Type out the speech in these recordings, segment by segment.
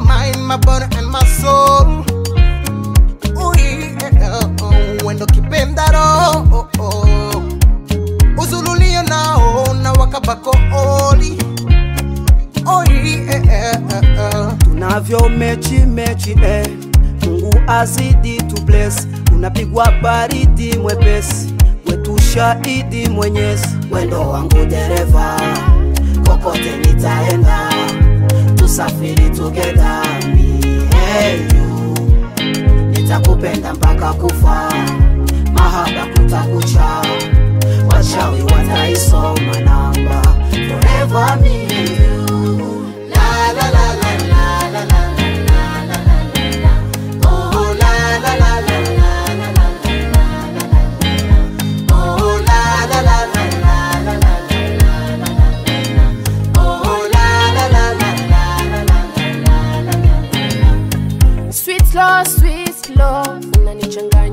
mind, my body, and my soul. Wendo eh, eh, eh, kipenda roho uzululiyo nao na wakabako oli. Oi eh, eh, eh, tunavyo mechi mechi eh. Mungu azidi tu bless, unapigwa baridi mwepesi, wetu shahidi mwenyezi, wendo wangu dereva.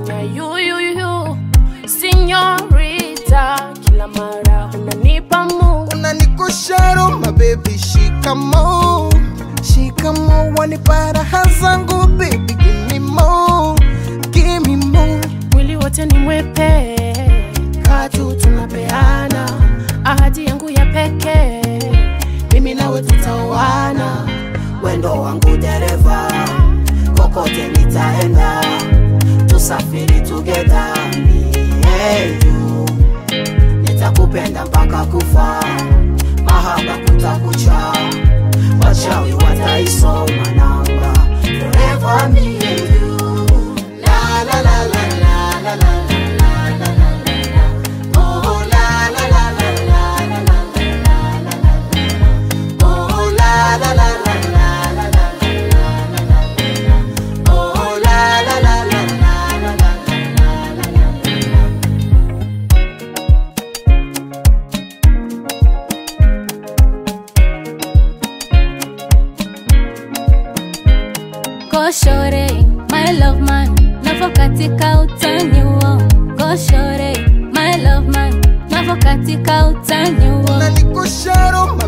na yuyuyu sinyorita, kila mara unanipa mu. Unanikusharo mabebi, shikamo shikamo, wanipa zangu bebi, gimimo gimimo, mwili wote ni mwepe katu, tunapeana. Ahadi yangu ya pekee, mimi nawe tutaoana, wendo wangu dereva, kokote nitaenda. tusafiri together. shore, my love man, nafo katika utani wao. Go shore, my love man, nafo katika utani wao. Unanikosha Roma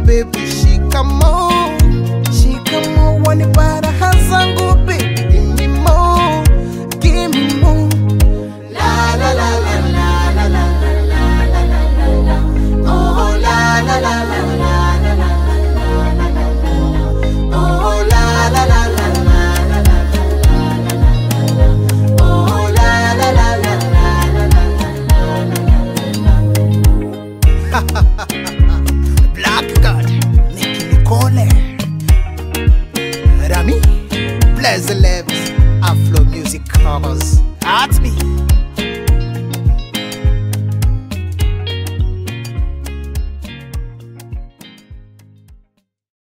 Black God, Nicky Nicole, Rami, Blaze Labs, Afro Music Covers, at me.